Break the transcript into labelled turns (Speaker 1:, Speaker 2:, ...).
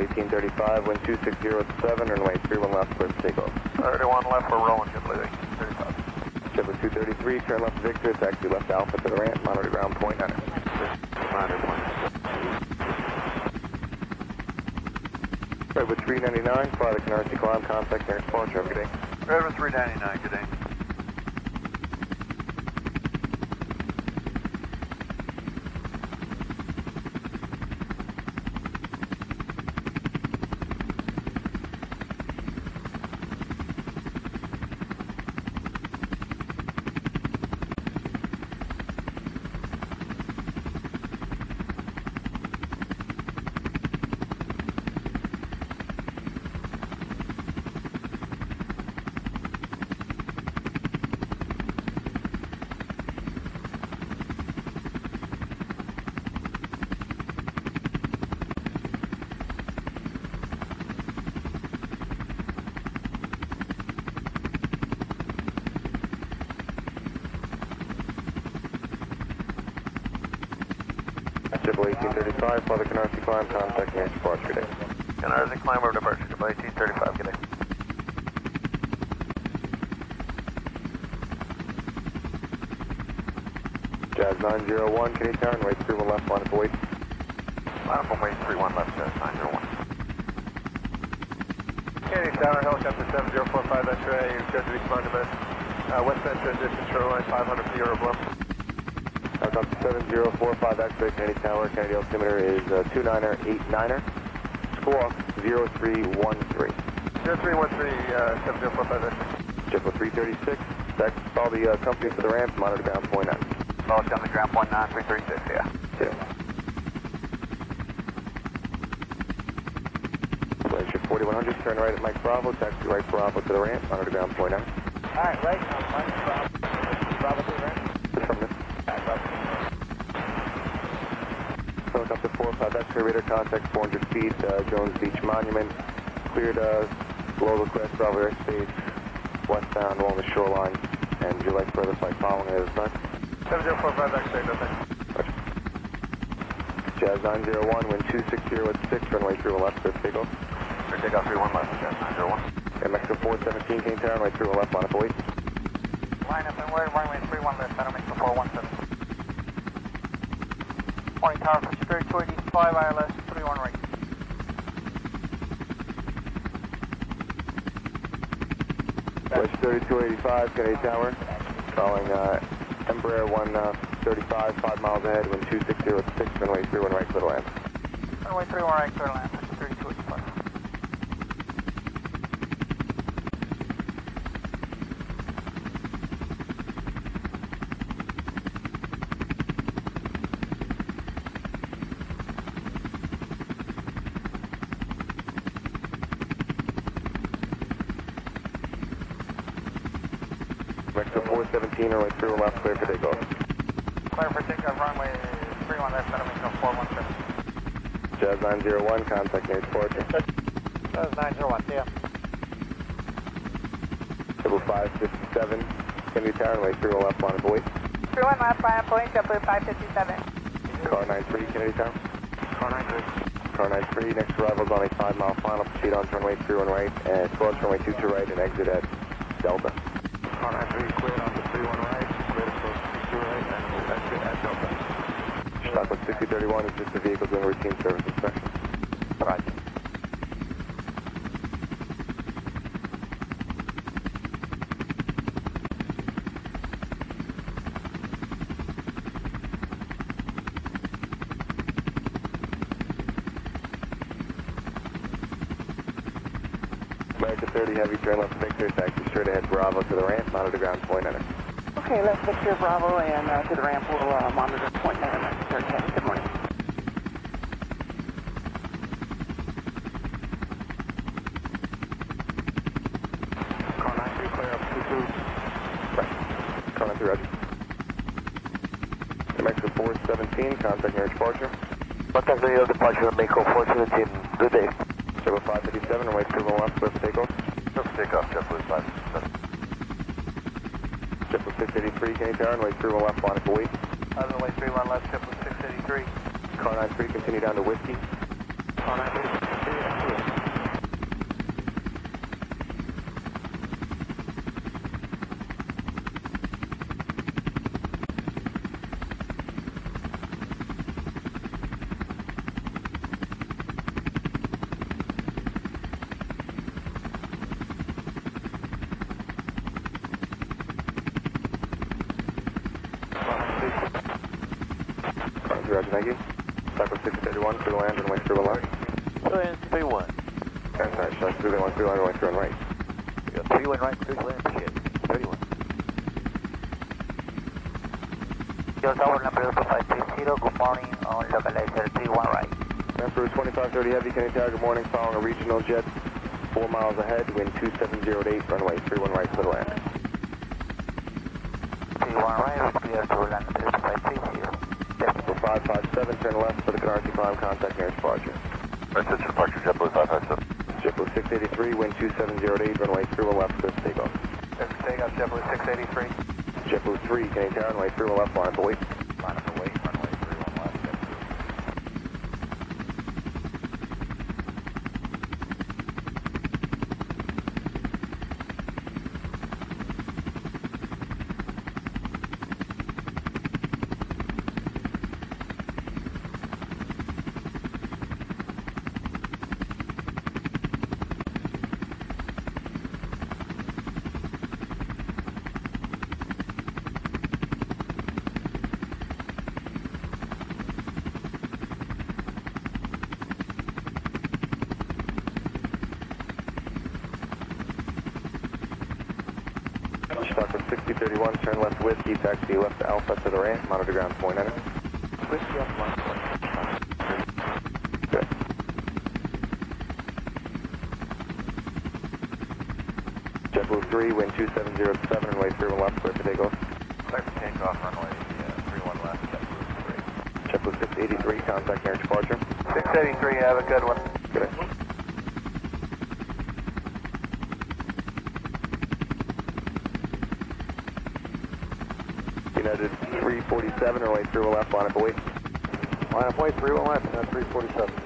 Speaker 1: 1835, wind 260 at 7, runway 31 left, clear for takeoff.
Speaker 2: 31 left, we're rolling, JetBlue 1835.
Speaker 1: JetBlue 233, turn left to Victor, taxi left Alpha to the ramp, monitor ground point niner.
Speaker 2: Monitor point.
Speaker 1: Redwood 399, fly the Canarsie climb, contact near departure, have a good day.
Speaker 2: Redwood 399, good day.
Speaker 1: JetBlue 1835, fly the Canarsie climb, contact near departure, good day.
Speaker 2: Canarsie climb over departure, JetBlue 1835, good day.
Speaker 1: Jazz 901, Kennedy Tower, runway 31 left, line up wait.
Speaker 2: Line up on way 31 left, Jazz 901. Kennedy Tower, helicopter 7045 X-ray, scheduled to respond to uh, westbound transition, shoreline 500 feet over bluff.
Speaker 1: Helicopter 7045 X-ray, Kennedy Tower, Kennedy altimeter is uh, 2989er, squawk 0313.
Speaker 2: 0313, uh, 7045 X-ray.
Speaker 1: JetBlue 336, back, follow the uh, company for the ramp, monitor ground point nine.
Speaker 2: Follow coming ground point 9336, yeah.
Speaker 1: Two. Glacier 4100, turn right at Mike Bravo, taxi right Bravo to the ramp, monitor ground point nine.
Speaker 2: Alright, right, Mike Bravo. Bravo to the ramp.
Speaker 1: Affirmative.
Speaker 2: Alright, Bravo.
Speaker 1: Helicopter 45 X-ray radar contact 400 feet, uh, Jones Beach Monument, cleared uh, below the class Bravo airspace, westbound along the shoreline, and would you like further flight following it this time?
Speaker 2: 7045 X-ray, nothing.
Speaker 1: Jazz 901, wind 260 at 6, runway 31 left, for takeoff.
Speaker 2: Or take off 31 left, Jazz 901.
Speaker 1: And Mexico 417, King Tower, runway 31 left, line up wait.
Speaker 2: Line up and word, runway 31 left, Center Mexico 417. Morning tower for Spirit 285, ILS 31 right.
Speaker 1: West 3285, Kennedy Tower, calling uh, Embraer 135, 5 miles ahead, wind 260 at 6, runway 31 right, clear to land.
Speaker 2: Runway 31 right, clear land, 3285.
Speaker 1: Mexico 417, runway 31 left, clear for takeoff.
Speaker 2: Clear for takeoff, runway 31 left, Center Mexico 417.
Speaker 1: Jazz 901, contact near departure.
Speaker 2: That's 901, yeah.
Speaker 1: Triple 557, Kennedy Tower, runway 31 left, line of wait.
Speaker 3: 31 left, line up point, JetBlue 557.
Speaker 1: Car 93, Kennedy Tower.
Speaker 2: Car 93.
Speaker 1: Car 93, next arrival is on a 5 mile final, proceed on to runway 31 right, and approach runway 22 right, and exit at Delta.
Speaker 2: Car 93 cleared on the 31 right, cleared approach 22 right, and exit at Delta.
Speaker 1: Stockwood 6031 is just a vehicle doing routine service inspection.
Speaker 2: Roger.
Speaker 1: America 30 Heavy, turn left Victor, taxi straight ahead Bravo to the ramp, monitor ground point enter.
Speaker 4: Okay, left Victor Bravo and uh, to the ramp. We'll uh, monitor point nine. American 30 Heavy. Good morning.
Speaker 2: Car 93 clear up 22.
Speaker 1: Right. Car 93, roger. New Mexico 417, contact near departure.
Speaker 2: Contact radio departure, Mako 417. Good day.
Speaker 1: Triple 557, runway 31 left, clear for takeoff.
Speaker 2: Clear for takeoff, JetBlue 5.
Speaker 1: Triple 683, Kennedy Tower, runway 31 left, line for wait.
Speaker 2: Runway 31 left, JetBlue 683.
Speaker 1: Car 93, continue down to Whiskey.
Speaker 2: Car 93,
Speaker 1: thank you. Cycle 631, clear land, runway 31 left.
Speaker 5: Land 31.
Speaker 1: And sorry, Shark 301, clear land, runway 31 right.
Speaker 5: We got 31 right, clear land, appreciate it. 31.
Speaker 6: Yo Tower number 2530, good morning, on localizer 31 right.
Speaker 1: Emperor 2530 Heavy, Kenny Tower, good morning. Following a regional jet, 4 miles ahead, wind 2708, runway 31 right, clear land.
Speaker 6: 31 right, clear to land 3530.
Speaker 1: For 557, turn left for the Canarsie climb, contact nearest departure.
Speaker 2: Message departure JetBlue 557.
Speaker 1: JetBlue 683, wind 2708, runway 31 left, clear for takeoff.
Speaker 2: That's takeoff JetBlue 683.
Speaker 1: JetBlue 3, Kenny Tower, runway 31 left, line for Stock 6031, turn left whiskey, taxi left Alpha to the ramp, monitor ground point enter.
Speaker 5: Whiskey up, 20.
Speaker 1: Good. JetBlue 3, wind 2707, and way 31 left, clear for takeoff.
Speaker 5: Clear for takeoff, runway uh, 31 left, JetBlue 3.
Speaker 1: JetBlue 683, contact nearest departure.
Speaker 2: 683, have a good one.
Speaker 1: Good. United 347, runway 31 left, line up wait.
Speaker 2: Line up, wait, 31 left, uh, and 347.